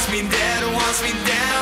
wants me dead, wants me down.